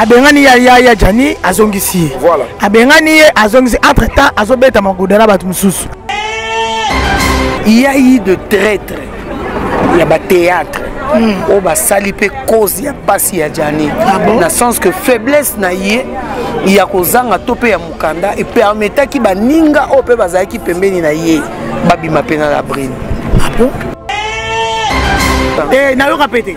abengani ya ya ya jani azongisi ye voilà. abengani ye azongisi entre temps azobeta magoda na bato mosusu ya yi de traitre ya batéâtre hmm. oyo oh, basali mpe cause ya mpasi ya jani ah bon? na sens que faiblesse na ye ya kozanga to mpe ya mokanda epermetaki baninga oyo oh, mpe bazalaki pembeni na ye babima mpe na labrine ah bon? eh, nayoka mpe te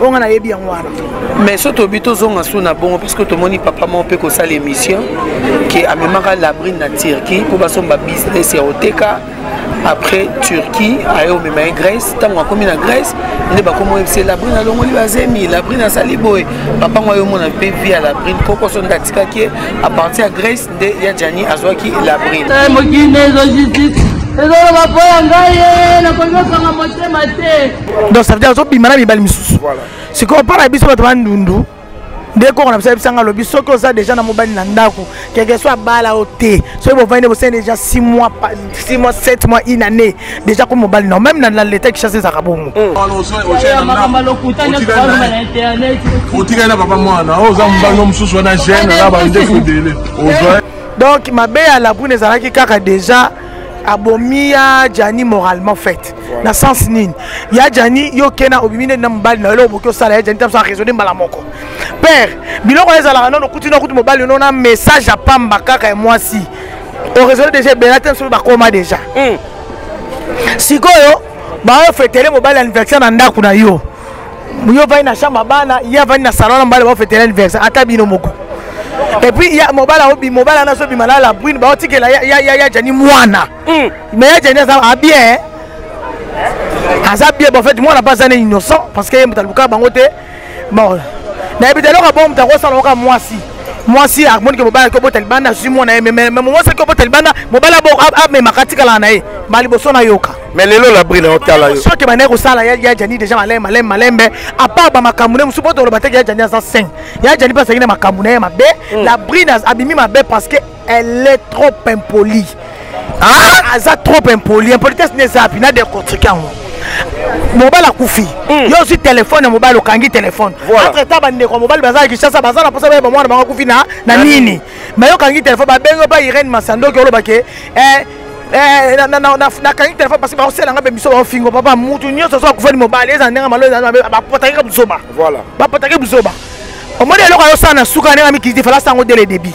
oyo nga nayebi yango wana mais so tobi tozonga su na bongo parceke tomoni papa moko mpe kosala émission ke amemaka labrine na turquie mpo basomba business ya koteka après turquie aye omema ye grèce ntango akomi na grèce nde bakomi oyebisa labrine alongoli bazemi labrine asali boye papa ngo aye omona mpe vi ya labrine kokoso nde atikaki ye apartir ya grèce nde ya jani azwaki labri eh, mokili ezo justice ezoloba mpo ya ngai ye eh, nakoki kokanga motema te donc ça veut dire azobima na mibali misusu sikoyo mpo na biso bato bandundu nde koko na biso ayebisa ngai alobi soki oza deja na mobali na ndako quelque soit abala yo te soki bovandi nde bosali deja 6 mois 6 mois 7 mois une année déjà comme mobali non même na l'état qui chasse ezaka bongo otikali na papa mwana oza mobali mosusu wana gene na bandefu ebele ozwa donc mabe ya labrune ezalaki kaka déjà abomi ya jani moralement faite na sens nini ya jani yo kena obimi nde na mobali na yo eloko boki osala ya jani tamso araisonne mbala moko père biloko ezalaka nono okuti na okuti mobali ono na message ya pamba kaka ya mwasi oresole deja ebela te solo bakoma deja hmm. sikoyo baofetele mobali anniversaire na ndako na yo yo ovandi na chambre bana ye avandi na salon na mobali baofetele anniversaire ata bino moko epuis mobala obi mobala na azobima na labrine baotikela ya jani mwana hmm. mais ya jani aza abien aza bien bofete mwana mpe aza na innocent parce que ye moto aluka bango te bon nayebi te eloko abongo moto akosala oka mwasi mwasi amoni ke mobali akobota libanda azwi mwana ye meme mwasi akobota libanda mobali amemaka atikalaka na ye mbala liboso nayoka mais lelo labri na otala yo soki banaye kosala ya jani deja maleme maleme malembe apart bamakambo ne mosusu po toloba teke ya jani aza sain ya jani mpe azalaki na makambo na ye mabe hmm. labrine abimi mabe parce que elle est trop impolie ah? aza trop impolie impolitesse nde eza wapi na deconstruki yango mobali akufi hmm. yo ozwi telefone ya mobali okangi telefone entretemps bandeko ya mobali baza na kinshasa baza na mposa bayeba mwana bango akufi na nini ma yo okangi telefone babengi oba irene masandoki olobake eh, Eh, nakangi telefone parce bakosela nga mpe biso baofingo papa mutu nyonso azo akufani mobali ezala ndenge malo bapotaki ka buzoba bapotaki buzoba omoni eloko ayosala na suka ndenge amikisi fala sango dele debit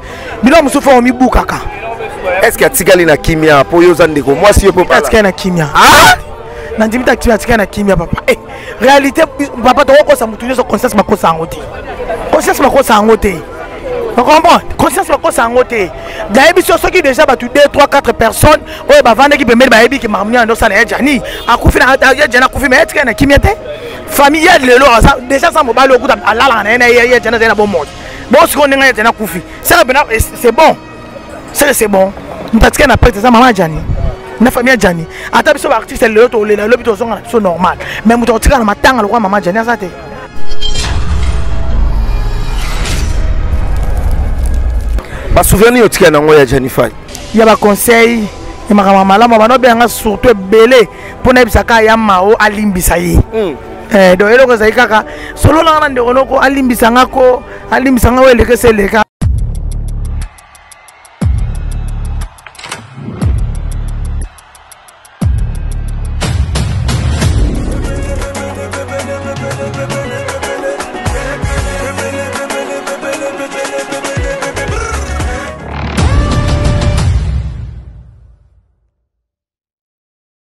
bino mosusu fo omibukaka eske atikali na kimia mpo yo oza ndeko mwasi yo atikali na kimia ah! nandimi te activité atikali na kimia papa eh, réalité papa tokokosa motu nyonso conscience makosa yango te conscience makosa yango te okomprendre conscience bakosa yango te nayebi so soki déjà bato 2 3 4 personnes oyo bavandaki pembeni bayebi ke makambo nini andosala ya jani akufi ya jani akufi ma etikali na kimia te famille ya lelo aza déjà aza mobali okuta alalaka na ye na ye ya jani azali na bomoi bon sikoyo ndenge ete nakufi seke pena eh, c'est bon seke c'est bon mpatika na pete eza mama jani na famille ya jani ata biso baartiste lelo tolela lobi tozonga na biso normal mais moto akotikala na matanga lokola mama jani aza te basouvenir otika nango ya janifai ya baconseil ya makambo ya malamu bana obeyanga surtout ebele mpo nayebisa kaka ya mao alimbisa ye mm. eh, donc eloko ezali kaka solo nanga na ndeko noko alimbisa nga ko alimbisa nga oyo elekesa eleka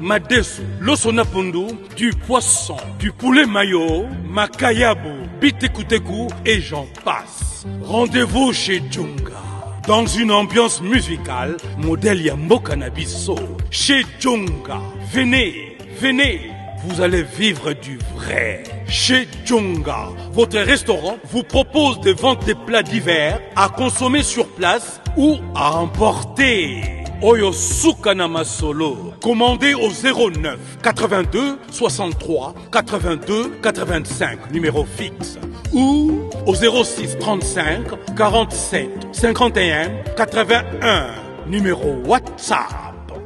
madesu, Losonapundu du poisson, du poulet mayo, makayabu, bitekuteku et j'en passe. Rendez-vous chez Djunga. Dans une ambiance musicale, modèle Yambo Cannabiso. Chez Djunga. Venez, venez, vous allez vivre du vrai. Chez Djunga, votre restaurant vous propose de ventes des plats divers à consommer sur place ou à emporter oyo SUKANA commandez au 09 82 63 82 85 numéro fixe ou au 06 35 47 51 81 numéro WhatsApp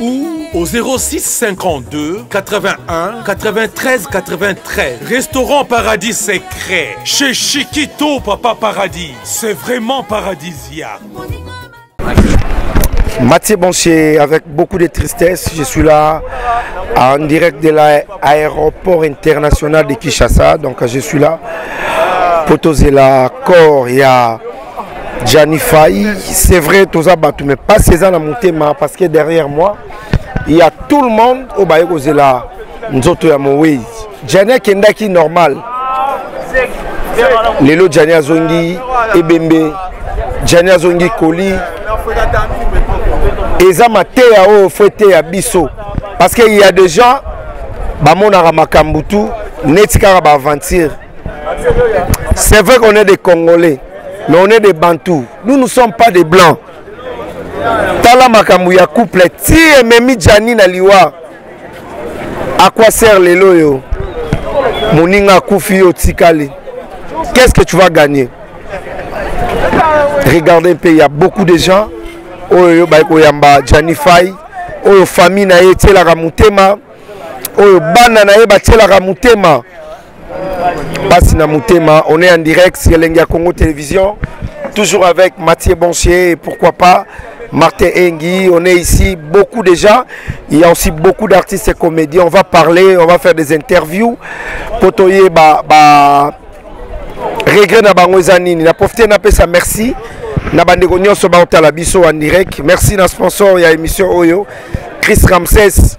ou au 06 52 81 93 93. Restaurant Paradis Secret. Chez Chiquito, Papa Paradis. C'est vraiment paradisiaque. Mathieu boncher avec beaucoup de tristesse, je suis là en direct de l'aéroport international de Kinshasa. Donc je suis là. pour tous les accords Gianni Fayi, c'est vrai, toza batu, mais pas César na mutema, parce que derrière moi, il y a tout le monde au Bayeko Zela, Nzoto ya Moïse. Gianni akendaki normal. Lelo Gianni azongi ebembe, Gianni azongi koli. Eza mateya oyo faut eteya biso. Parce qu'il y a des gens, bamonaka makambo tout, neti kaka ba aventure C'est vrai qu'on est des Congolais, mais on est des Bantous. Nous ne sommes pas des Blancs. Tala makambo ya couple ti ememi Gianni na liwa. À quoi sert lelo yo? Moninga akufi yo tikali. Qu'est-ce que tu vas gagner? Regardez un peu, il y a beaucoup de gens oyo baye koyamba Gianni Faye, oyo famille na ye etielaka motema, oyo bana na ye batielaka motema. Basi na mutema, on est en direct sur Lengia Congo Télévision, toujours avec Mathieu Bonsier et pourquoi pas Martin Engi, on est ici, beaucoup déjà. Il y a aussi beaucoup d'artistes et comédiens. On va parler, on va faire des interviews. Potoye, bah, bah, regret na bango eza nini na profite napesa merci na bandeko nyonso baotala biso en direct merci na sponsor ya émission oyo chris ramses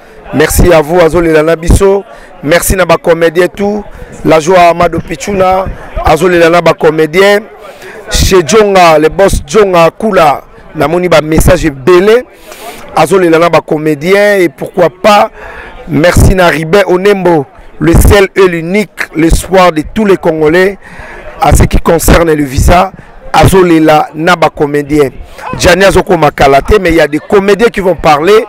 Merci à vous azolela na biso. Merci na ba comédien tout. La joie Amado Pichuna azolela na ba comédien. Chez Djonga, le boss Djonga Kula namoni ba message ebele azolela na ba comédien et pourquoi pas merci na Ribet Onembo le seul et l'unique l'espoir de tous les Congolais à ce qui concerne le visa azolela na ba comédien Gianni azokoma kala te mais il y a des comédiens qui vont parler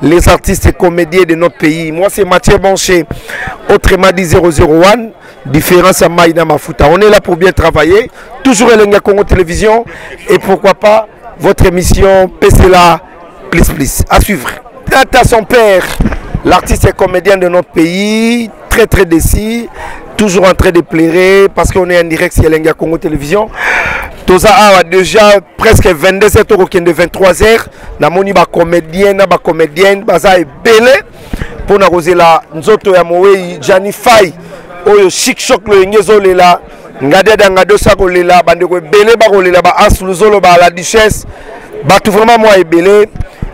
les artistes et comédiens de notre pays. Moi, c'est Mathieu Bancher, autrement dit 001, différence à Maïna Mafuta. On est là pour bien travailler, toujours à Congo Télévision et pourquoi pas votre émission PCLA Plus Plus. À suivre. Quant à son père. L'artiste et comédien de notre pays, très très décis, toujours en train de pleurer parce qu'on est en direct sur Elenga Congo Télévision. Toza a déjà presque 22 heures tokokende 23 heures namoni bacomédien na bacomédienne baza ebele mpo na kozela nzoto ya mowei jani fai oyo shikshok loyenge ezolela ngadada ngadosa kolela bandeko ebele bakolela ba as luzolo ba la duchesse bato vraiment mwa ebele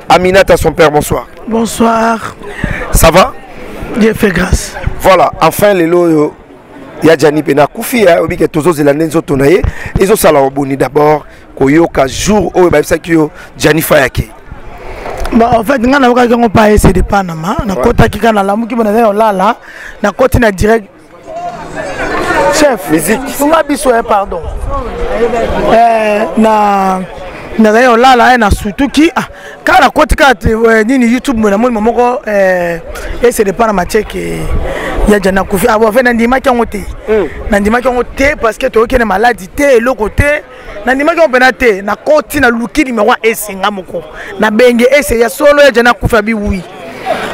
aminata son père bonsoir bonsoir ça va dieu fait grâce voilà enfin lelo oyo ya jani mpe nakufi ayebi ke tozozela nde nzoto na ye ezosala oboni d'abord koyoka jour oyo bayebisaki yo jani fayake Bah, en fait ngai nayokaki yango mpa ese de panama nakotaki kaka nalamuki mpo nazali olala nakoti na direct chef musiquesunga biso e eh, pardon eh, na nazali olala e eh, nasutuki ah, kaka nakoti kaka te eh, nini youtube moye namoni mamoko eh, ese depart na matieke ya jana kufi ah, afe nandimaki yango te hmm. nandimaki yango te parce que toyokende maladi te eloko te nandimaki yango mpena te nakoti naluki nimero ya ese nga moko nabenge ese ya solo ya jana kufi abiwui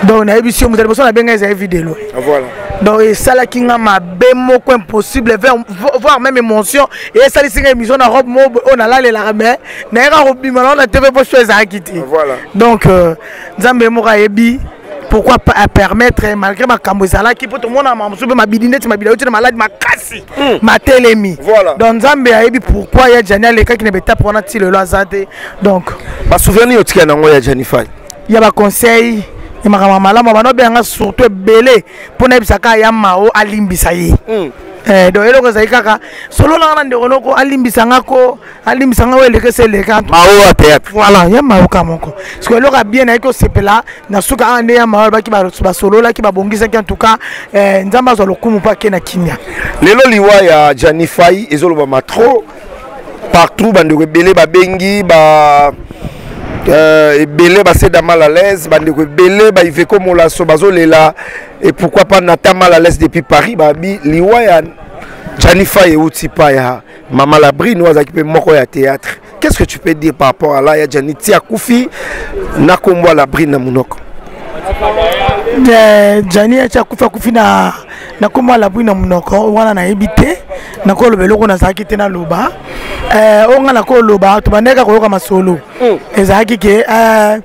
donc nayebisi yo moto ya liboso nabenga ezali videlo ah, voilà. donc esalaki nga mabe moko impossible voir même émotion esalisi nga émission na robe moko oyo nalalelaka mais nayeka kobima nao na tv po sho ezalaki te ah, donc euh, nzambe moko ayebi pourquoi pas à permettre hein, malgré ma makambo ezalaki mpo tomonaka makambo mosusu mpe mabidi ndeti mabidi auti na maladi makasi hmm. matelemi donc nzambe ayebi pourquoi ya jani alekaki na betape wana ti lelo aza te donc basouvenir otika nango ya jani fai ya ba conseil ya makambo ya malamu bana obenga nga surtout ebele mpo nayebisa kaka ya mao alimbisa ye mm. Eh, donc eloko ezali kaka sololanga na ndeko noko alimbisa nga ko alimbisa nga oyo elekesa eleka mao ya théâtre voilà ya mao ka moko parceke eloko ya bien nayaki osepela na suka awa nde ya mao alobaki basololaki babongisaki en tout cas eh, nzambe azwa lokumu mpo ake na kimia lelo liwa ya janifai ezolobama trop partout bandeko ebele babengi ba euh, ebele baseda mal à l'aise bandeko ebele baiveko molaso bazolela et pourquoi pas nata mal à l'aise depuis paris babi liwa ya janifa euti pa ya mama labrine oyo azalaki mpe moko ya théâtre qu'est-ce que tu peux dire par rapport à la ya jani ti akufi na nkombo ya labrine na monoko jani ati akufi akufi na nakoma lapwi na monoko wana nayebi te nakoloba eloko nazalaki te naloba eh, oyo ngai nakoloba tobandaki koyoka masolo mm. ezalaki ke eh,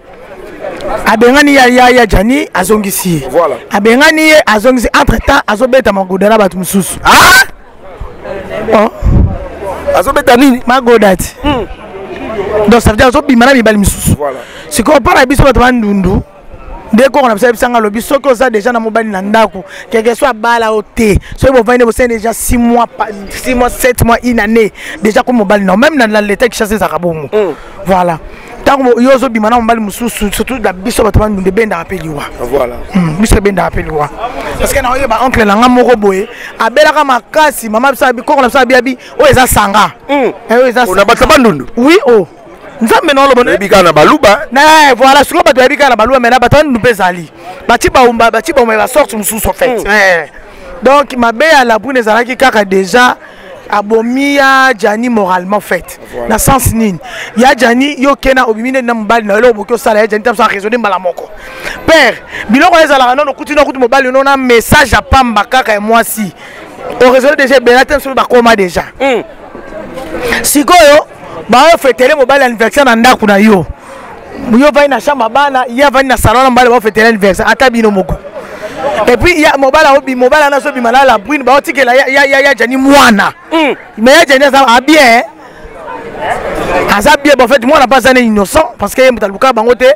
abengani ya ya ya jani azongisi ye voilà. abengani ye azongisi entre temps azobeta magoda na bato mosusu ah? oh. azobeta nini magoda ti mm. donc ça veut dire azobima na mibali mosusu voilà. sikoyo mpo na biso bato bandundu nde koko na biso ayebisanga alobi soki oza deja na mobali na ndako quelque soit abala o te soki bovandi nde bosali deja 6 mois 6 mois 7 mois une année deja ko mobali nao même na leta kishasa ezaka bongo mm. voilà ntango yo ozobima na mobali mosusu surtout na biso bato bandunda ebendaka mpe liwa hmm, biso ebendaka mpe liwa parceke na oyeba oncle na nga moko boye abelaka makasi mama biso koko na biso abiabi oyo eza sanga hmm. eh, oyo eza bandundu oui o oh. nzambe na oloba nayebi kaka na baluba na voilà sikoyo bato bayebi kaka na baluba mai na bato wana mpe ezali bati baumba bati baumba ya basorte mosusu en fait mm. eh. donc mabe ya labrune ezalaki kaka déjà abomi ya jani moralement faite voilà. na sens nini ya jani yo kena obimi nde na mobali na yo eloko boki osala ya jani ta biso araisonne mbala moko père biloko oyo ezalaka nono okuti na okuti mobali ono na message ya pamba kaka ya mwasi oraisonne déjà ebela te nsoki bakoma déjà mm. sikoyo baofetele mobali anniversaire na ndako na yo yo vandi na chambre bana ye avandi na salon na mobali baofetele anniversaire ata bino moko epuis ya mobala obi mobala na azobima na la brune baotikela ya jani mwana hmm. me ya jani aza abien ah, eh? aza bien bofete mwana mpe aza na innocent parce que ye moto aluka bango te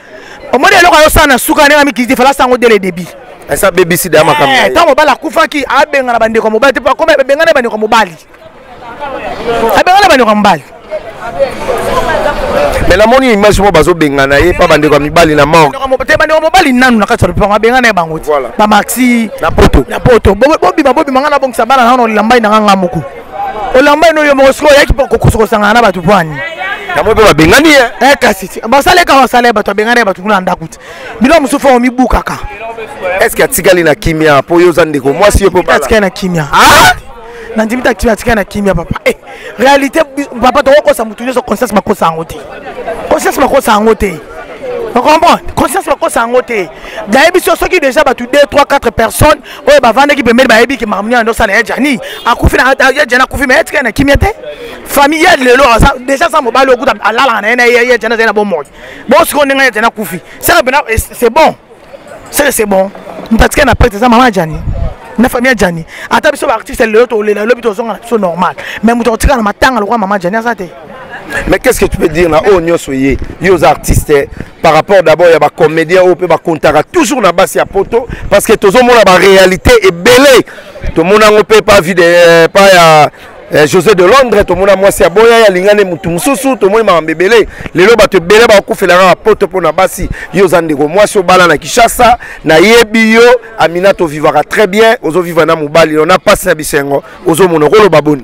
omoni eloko ayosala na suka ndenge amikiti fala sango dele debi esi abebisi deya makambo eh, ntango mobali akufaki abengana bandeko ya mobali te akoma abengana bandeko ya mobali abengana bandeko ya mobali me namoni image moko bazobengana ye mpa bandeko ya mibali na morte bandeko ya mobali nanu na kati ya lopango abengana ye bango te bamaxi na poto na poto bobima bobima ngai nabongisa bana nano lilambai na ngai ngai moko olamba ino yo moko sikoyo oyaki kokosa kosangana na bato bwani yango mpe babengani ye eh, kasi basaleka basala ye bato abengani ye bato kuna na ndako te bino mosusu fo omibukaka estce atikali na kimia mpo yo oza ndeko mwasi yo mpe atikali na kimia ah! nandimi te active atikali na kimia papa eh, réalité papa tokokosa motu nyonso conscience makosa yango te conscience makosa yango te okomprendre conscience makosa yango te nayebi so soki déjà bato 2 3 4 personnes oyo bavandaki pembeni bayebi ke makambo nini andosala ya jani akufi ya jani akufi mai etika na kimia te famille ya lelo aza deja aza mobali okuta alalaka na ye ya jani azali na bomoi bo sikoyo ndenge ya jani akufi seke pena eh, c'est bon seke c'est bon moto atika na pete eza mama ya jani na famille ya jani ata biso baartiste lelo tolela lobi tozonga na biso normal mais moto akotika na matanga lokola mama jani aza te mais qu'est-ce que tu peux dire na oyo nyonso ye yo oza artiste par rapport d'abord ya bacomédien oyo mpe bakontaka toujours na basi ya poto parce que tozomona baréalité ebele tomona yango mpe pa vide eh, pa ya eh, josé de londres tomona mwasi ya boya ya lingane motu mosusu tomoni makambo ebele lelo bato ebele bakokufela kaka poto mpo na basi yo oza ndeko mwasi obala na kinshasa nayebi yo amina tovivaka très bien ozoviva na mobali lona mpasi na bisengo ozomona okoloba boni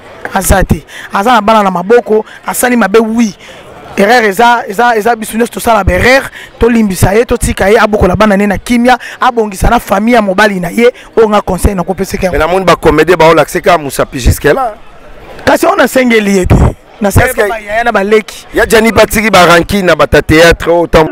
aza te aza na bana na maboko asali mabe wi erreur eza eza eza biso nyonso tosala baerreur tolimbisa ye totika ye abokola bana ne na kimia abongisa na famille ya mobali na ye oyo nga conseil nakopesaki yango namoni bacomédie baolakise kaka mosapi jusque là kasi oyo nasengeli ye te nasabayaya na baleki ya jani batiki baranki na bata théâtre oyo ntango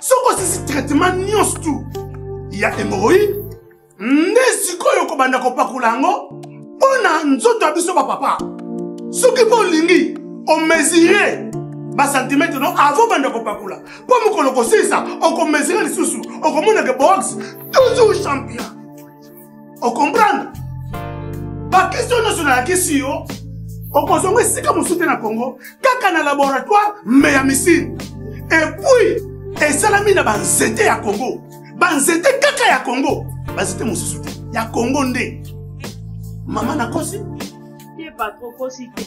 soki osisi traitement nyonso tu ya hemoroïde nde sikoyo kobanda kopakola yango mpo na nzoto ya biso bapapa soki mpe olingi omesire basantimetre no avant banda kopakola mpo mokolo kosilisa okomesire lisusu okomonake box toujours champion okomprendre bakestio nyonso nayakisi yo okozonga esika mosusu te na congo kaka na laboratoire me ya misine epuis esalami na banzete ya congo banzete kaka ya congo banzete mosusu te ya congo nde mama nakosi te patro kosi te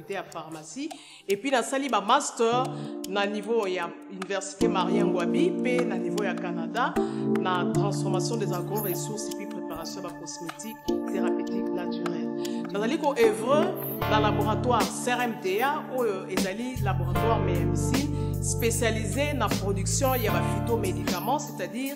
faculté ya pharmacie et puis nasali ba master na niveau ya université marien ngwabi mpe na niveau ya canada na transformation des agro ressources et puis préparation ya bacosmétique thérapeutique naturelle nazali koevre na laboratoire crmta oyo ezali laboratoire mmc spécialisé na production ya baphytomédicaments c'est-à-dire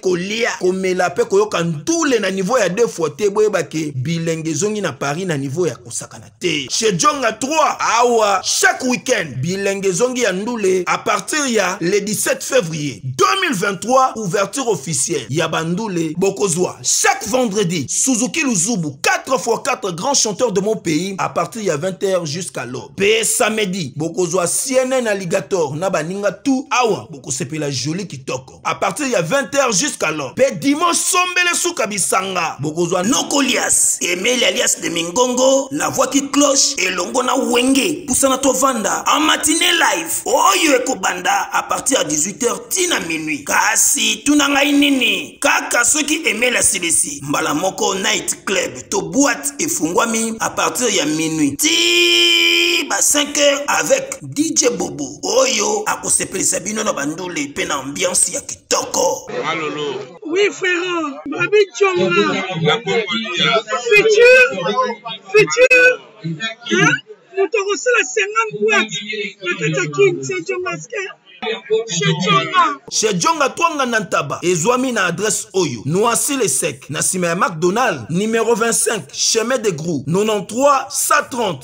kolia komela mpe koyoka ntule na niveau ya deux fois te boyeba ke bilenge ezongi na paris na niveau ya kosakana te chez jonga 3 awa chaque week-end bilenge ezongi ya ndule à partir ya le 17 février 2023 ouverture officielle ya bandule bokozwa chaque vendredi suzuki luzubu 4 fois 4 grands chanteurs de mon pays à partir ya 20h jusqu'à l'aube mpe samedi bokozwa cnn alligator na baninga tout awa bokosepela joli kitoko à partir ya 20h jusqu'à l'heure mpe dimanche sombele suka bisanga bokozwa noko lias emeli alias de mingongo na voaki cloche elongo na wenge pusana tovanda en matine live oyo ekobanda à partir ya 18h ti na minuit kasi tuna ngai nini kaka soki emeli asilisi mbala moko night club to boite efungwami à partir ya minuit ti ba 5h avec DJ Bobo oyo akosepelisa bino na bandule mpe na ambiance ya kitoko. Malolo. Oui frère, Babi Chonga. La Congolia. Futur, futur. Hein? Moto akosala 50 boîte na kati ya Kin Sergio Masquer. chez jonga twanga na ntaba ezwami na adrese oyo noisi le sec na nsima ya macdonald numero 25 chemin de grou 93 130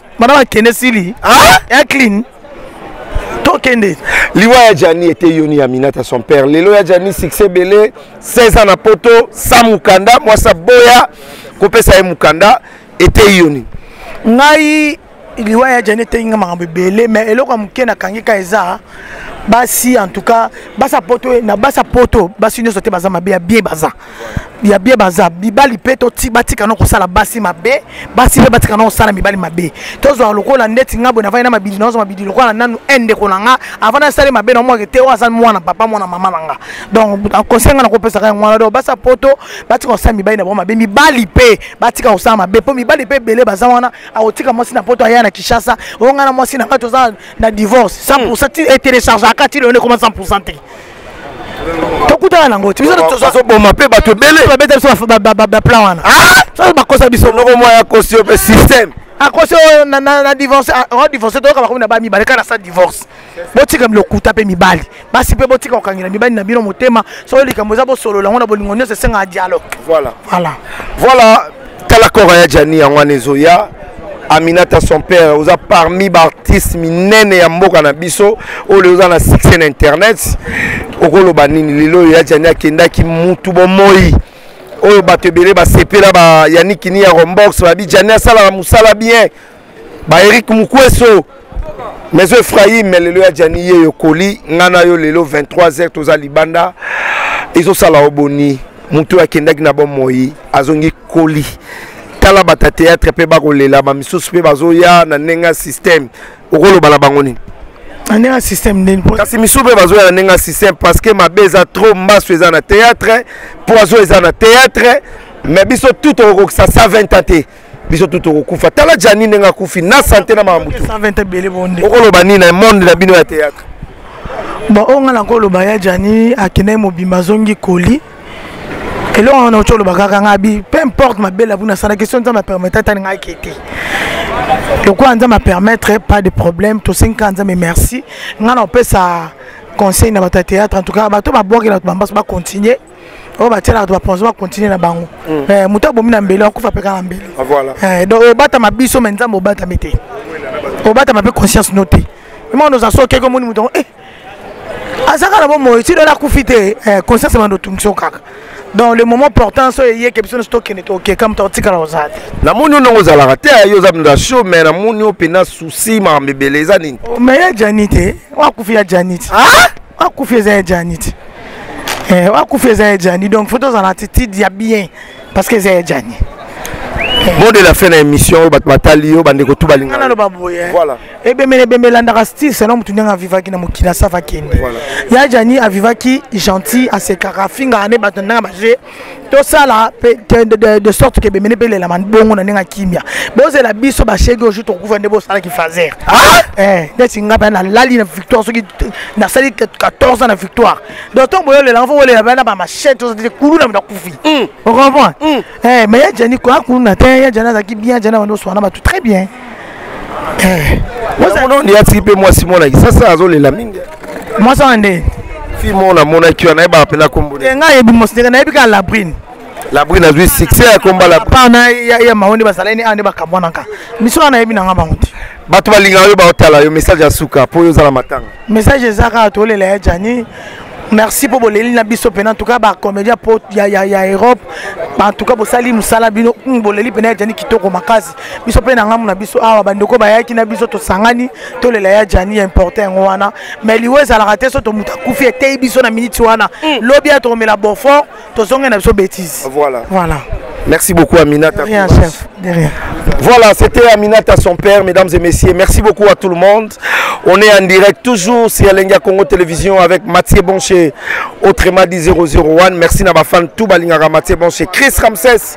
bana bakende sili ya clean tokende liwa ya jani ete yoni ya minata son père lelo ya jani succès ebele 16 ans na poto sa mokanda mwasi aboya kopesa ye mokanda ete yoni ngai liwa ya jani eteyi nga makambo ebele mais eloko ya moke nakangi ka eza basi en tout cas basa poto na basa poto basi nyonso te baza mabe ya bien baza ya bie baza mibali mpe batika na kosala basi mabe basi mpe batika na kosala mibali mabe tozwaka lokola ndeti nga boye navandi na mabidi nazwa mabidi lokola nanu endeko na nga avant nasali mabe na mwake te oyo aza mwana papa mwana mama na nga donc conseil nga nakopesaka yango wana donc basi ya poto batika kosala mibali na bango mabe mibali mpe batika kosala mabe mpo mibali mpe ebele baza wana akotika mwasi na poto aya na kinshasa oyo nga na mwasi na ngai toza na divorce 100 hmm. ti etelechargeaka ti lelo ekoma 100 te tokutana nango tozoboma mpe bato ebele babeta biso baplan wana ah! bakosa biso noko mwa ya kosi yo mpe système akosi oyo na divorce oyo divorce toyoka bakomi na ba mibale kaka na sa divorce botika lokuta mpe mibali basi mpe botika kokangela mibali na bino motema soki likambo eza bosolola yango na bolingo nyonso esengaka dialogue voilà voilà voilà tala kora ya jani yango wana ezoya aminata son père oza parmi baartiste minene ya mboka na biso oyo oza na succès na internet okoloba nini lelo oyo ya jani akendaki mutu bomoi oyo bato ebele basepela ba yaniki ni ya rombox babi jani asalaka mosala bien ba Eric Mukweso maison Ephraim lelo ya Jani ye yokoli nga na yo lelo 23h toza libanda ezosala oboni moto oyo akendaki na bomoi azongi koli tala bata théâtre mpe bakolela bamisusu mpe bazoya na ndenge ya système okoloba na bango nini na ndenge ya système nini kasi misusu mpe bazoya na ndenge ya système parce que mabe eza trop mbaso eza na théâtre poison eza na théâtre mais biso tout okokokisa 120 ans te biso tu tokokufa tala jani ndenge akufi na sante na makambo okoloba nini na monde na bino ya théâtre bon oyo ngai nakoloba ya jani akendaki mobimba azongi koli eloko wana oki oloba kaka ngai abi peu importe mabele abuna asala question nzambe apermettre etani ngai ke te lokola nzambe apermettre pas de problème tosengi kaka nzambe merci ngai na opesa conseil na bato ya théâtre en tout cas bato babwakela bato bambaso bacontinue oyo batielaka to bapense bakontinue na bango hmm. eh, moto abomi na mbele akufa mpe kaka na mbele ah, eh, donc obatama biso me nzambe obatami te obatama mpe conscience no te imana oza soki eke omoni moto yango eh, aza kaka na bomoi ti lola akufi te conscience ebanda otungisi yo kaka donc le moment portant so eyeke biso nyonso tokende tokeka moto akotikala oza te namoni yo ndongo ozalaka te yo oza mpenza show mai namoni yo mpenza susi makambo ebele eza nini oh, mai ya jani te wakufi ya janit ah! akufi eza ya jani ti eh, akufi eza ya jani donc faut tozala attitude ya bien parce que eza ya jani mot de la fin na émission oyo bato batali yo bandeko tu balinga naloba boye ebemela ebembe elandaka style selon motu ndenge avivaki na mokili asafa kende ya jani avivaki gentil asekaka afingaka nde bato ndenge baje tosala de sorte ke bemene mpe elelama bongo na ndenge ya kimia bozela biso bashege oju tokokufa nde bosala kifaser ah! eh, neti nga mpe nalali na victoire soki nasali 14 ans na victoire donc ntongo boyolelanga fo bolela bana bamachete ozate kulu na nakufi hmm. ocomprend hmm. eh, mais ya jani koya kulu na te ya jani azalaki bien jani abandi oswana bato très bien eh. yango nde atiki mpe mwasi monaki sasa azolela mingi mwasi wana nde fi moko namonaki wana yebaka mpe nakombo eh, ngai yebi mwasi ndenge nayebi kaka labrine labrine azwi succès ya komba labrina ya mao nde bazalai ne awa nde bakamwanaka miso wana nayebi na ngai bango te bato balingaka yo baotala yo message ya suka mpo yo ozala matanga message eza kaka tolela ya jani merci mpo boleli na biso mpena entuka bacomédien po ya, ya, ya europe entuka bosali mosala bino hmm, boleli mpena ya jani kitoko makasi biso mpe na ngambo na biso awa bandeko bayaki na biso tosangani tolela ya jani ya importe yango wana mai liwa ezalaka te so to moto akufi eteyi biso na miniti wana mm. lobi ya tokomela beaufort tozonge na biso bétise voilà, voilà. Merci beaucoup Aminata. De rien, chef. De rien. Voilà, c'était Aminata, son père, mesdames et messieurs. Merci beaucoup à tout le monde. On est en direct toujours sur Alenga Congo Télévision avec Mathieu Bonché, Autrement dit 001. Merci à ma fan tout Balingara Mathieu Bonché, Chris Ramsès.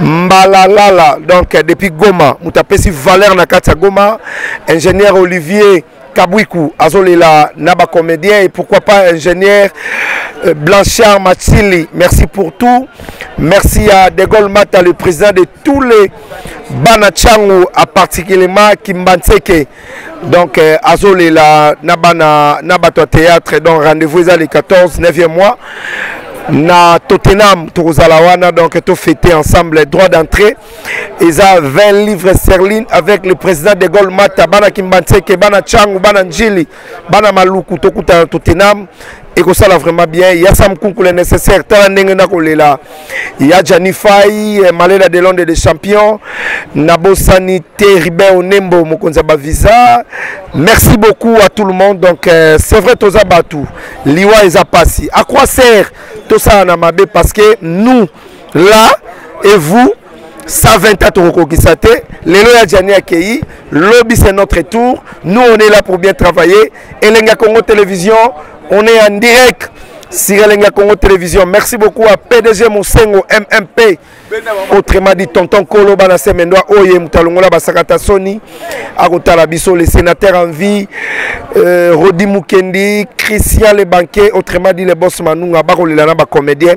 mbalalala donc depuis goma moto apesi valeur na kati ya goma ingénieur olivier kabwiku azolela na bacomédien et pourquoi pas ingénieur euh, blanchard matsili merci pour tout merci à degol mata le président de tous les bana changu à particulièrement kimbanseke donc euh, azolela na bana na bato ya théâtre donc rendez-vous eza le 14 9e mois na tottenham tokozala wana donc tofete ensemble droit d'entrée eza 20 livres sterling avec le président de gaulle mata bana kimbanseke bana changu bana njili bana maluku tokutana tottenham ekosala vraiment bien ya sam kunkule nécessaire tala ndenge nakolela ya janifai eh, malela de londres de champion nabosani te ribin onembo mokonzi ya bavisa merci beaucoup à tout le monde donc euh, c'est vrai toza bato liwa eza pasi à quoi sert tosala na mabe parce que nous là et vous 120 ans tokokokisa te lelo ya jani akei lobi c'est notre tour nous on est là pour bien travailler Elenga Congo Télévision, on est en direct sur Elenga Congo Télévision. Merci beaucoup à PDG Moussengo MMP, autrement dit Tonton Kolo Banasse Mendoa Oye Moutalongola Basakata Sony, Akotala Bisso, les sénateurs en vie, euh, Rodi Mukendi, Christian Le Banquet, autrement dit les boss Manunga, Bakolelana, ba comédien.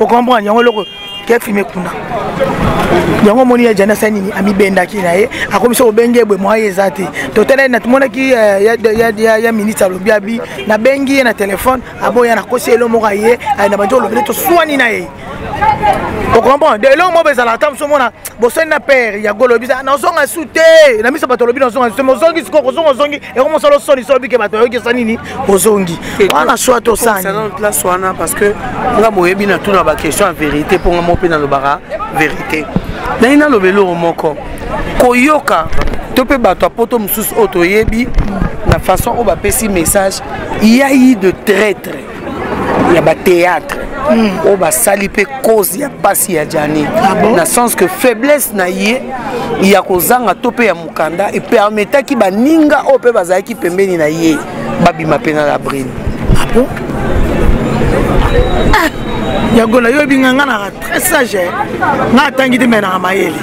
okomprendre yango eloko ke filme kuna yango omoni ya jana asali nini amibendaki na ye akomisi kobenge ebwe mwa ye eza te totalai na tomonaki eh, ya ministre alobi abi nabengi ye na telefone aboya nakosi elo moko aye aye na bandi olobeli toswani na ye okomprendre de eloko moko ezalaka ta mosu omona bosali na pere ya golo bisa nazonga su te na miso bato olobi nazonga su mozongi sikoyo kozonga ozongi yango mosala osoni so obike bato bayoki esa nini ozongi wana swa tosani place wana parce que nga boyebi na tuna baquestion ya vérité mpo nga moko mpe nalobaka vérité naye naloba eloko moko koyoka to mpe bato ya poto mosusu oyo toyebi na façon oyo bapesi message yai de traitre ya bateatre mm. oyo basali mpe cause ya mpasi ya jani ah bon? na sens que faiblesse na ye ya kozanga to mpe ya mokanda epermetaki baninga oyo mpe bazalaki pembeni na ye babima mpe na labrine ah bon? ah. yagola yo ebinga nga naka très sage nga atangi te me naka mayele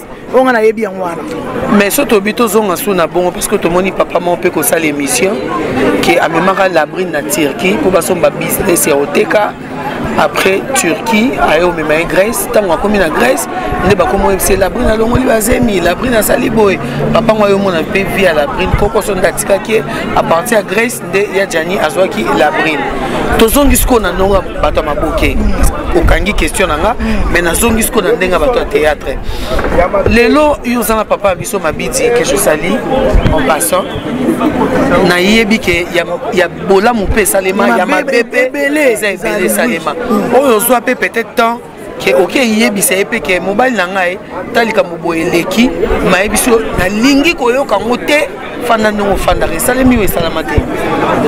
oyo nga nayebi yango wana mais so tobi tozonga su na bongo parce que tomoni papa moko mpe kosala émission ke amemaka labrine na turquie mpo basomba business ya oteka après turquie aye omema ye grèce ntango akomi na grèce nde bakomi oyebisa labrine alongoli bazemi labrine asali boye papa ngo aye omona mpe vi ya labrine kokoso nde atikaki ye apartir ya grèce nde ya jani azwaki labril tozongi sikoyo na ndenge ya bato ya maboke okangi question na nga mai nazongi sikoyo na ndenge ya bato ya théâtre lelo yo oza na papa ya biso mabidi que je sali en passant nayebi ke ya, ya bolamu mpe esalema ya mabe mpe eza ebele esalema oyo ozwa mpe peut-être temps ke okeyebisa ye mpe ke mobali na ngai ta likambo boye eleki mayebisi yo nalingi koyoka yango te fanda ndenge ofandaka esalemi oyo esalama te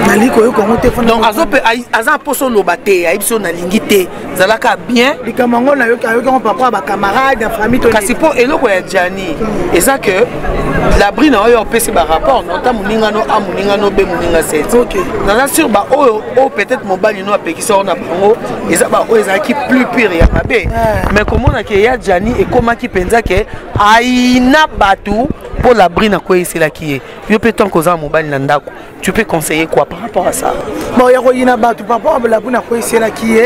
nalingi koyoka yango te donc azo mpe aza mposo oloba te ayebi so nalingi te zalaka bien likambo yango nayoki ayoki yango papa ya bacamarade ya famille kasi mpo eloko ya jani eza que labri na oyo opesi barapport no ta moninga no a moninga no be moninga sete naza sur baoyo oyo peut-être mobali no apekisa yango na bango eza baoyo ezalaki plus pire ya mabe ah. mais komona ke ya jani ekomaki mpenza ke aina bato mpo labri nakweyiselaki ye yo mpe ntanke oza na mobali na ndako tu peux conseiller quoi par rapport à ça bon ya koyina bato par rapport labri nakweyiselaki ye